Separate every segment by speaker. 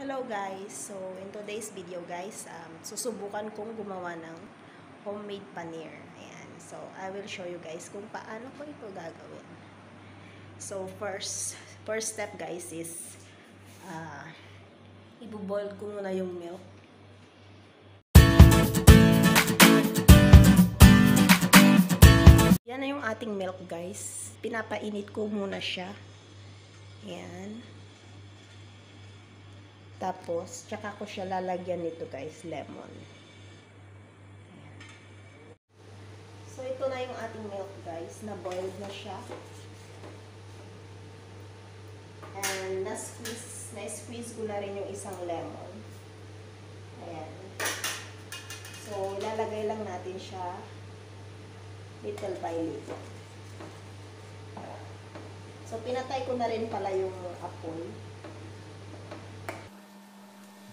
Speaker 1: Hello guys! So, in today's video guys, um, susubukan kong gumawa ng homemade paneer. Ayan. So, I will show you guys kung paano ko ito gagawin. So, first, first step guys is uh, ibuboil ko muna yung milk. Yan na yung ating milk guys. Pinapainit ko muna siya. Ayan. Tapos, tsaka ko siya lalagyan nito guys, lemon. So, ito na yung ating milk guys. Na-boiled na siya. And, na-squeeze, na-squeeze ko na rin yung isang lemon. Ayan. So, ilalagay lang natin siya little by little. So, pinatay ko na rin pala yung apoy.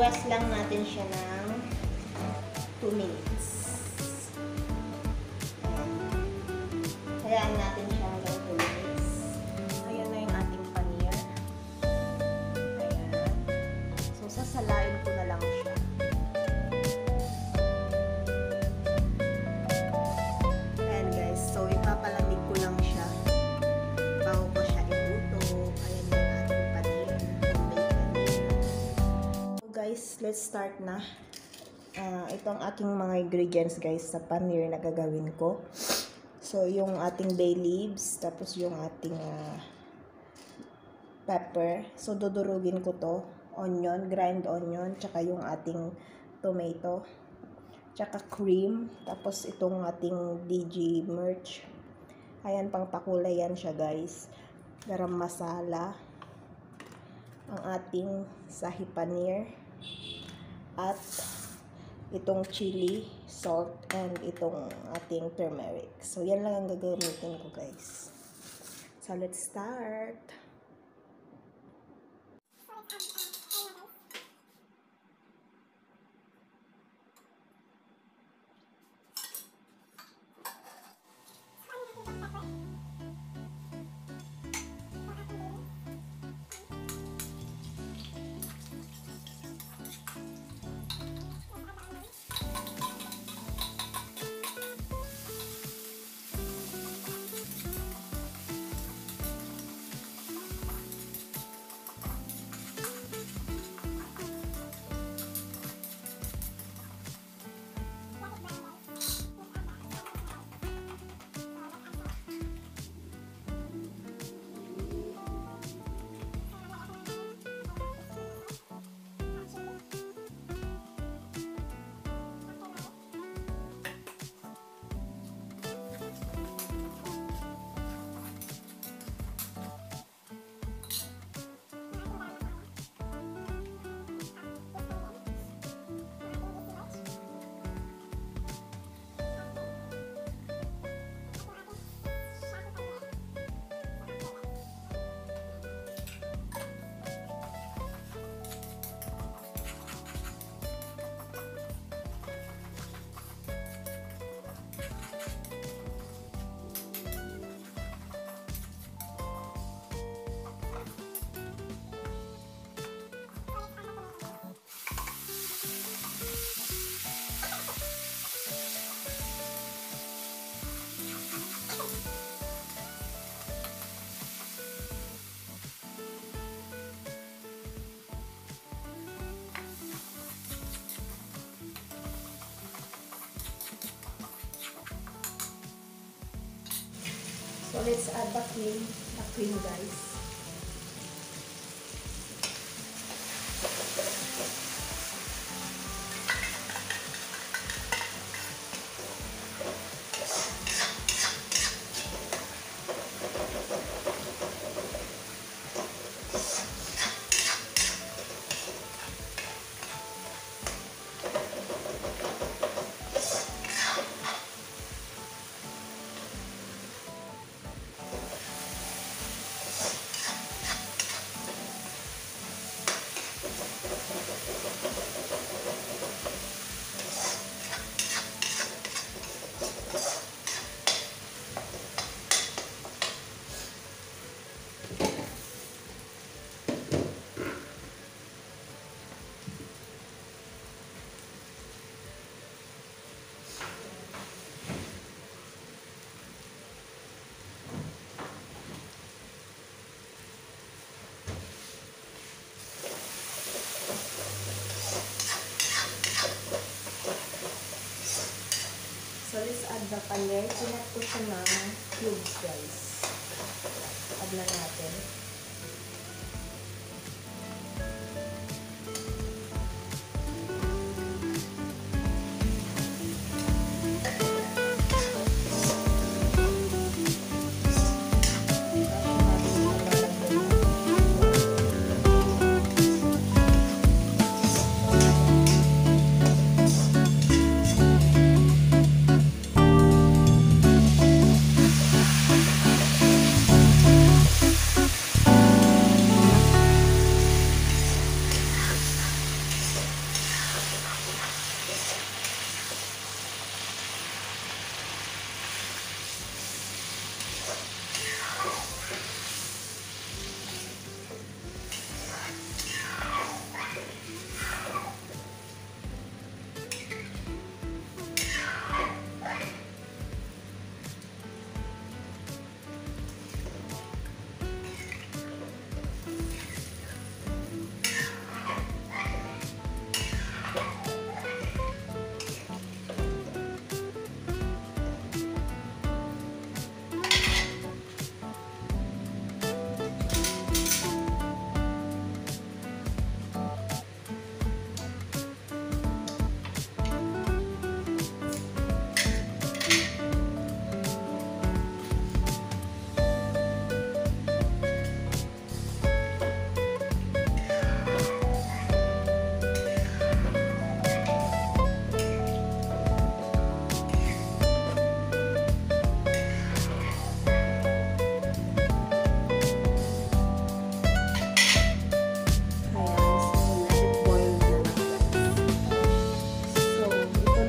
Speaker 1: iwas lang natin siya ng 2 minutes. Ayan. Hayaan natin let's start na. Ah, ito ang aking mga ingredients guys sa paneer na gagawin ko. So, yung ating bay leaves, tapos yung ating ah, pepper. So, dudurugin ko to. Onion, grind onion, tsaka yung ating tomato. Tsaka cream. Tapos itong ating DG merch. Ayan, pang pakulay yan siya guys. Garam masala. Ang ating sahi paneer. At itong chili, salt, and itong ating turmeric. So, yan lang ang gagamitin ko guys. So, let's start. So, let's add the cream. The cream, guys. Paneer. Kinat ko siya ng cubes, guys. Add na natin.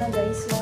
Speaker 1: Fernanda, é isso né?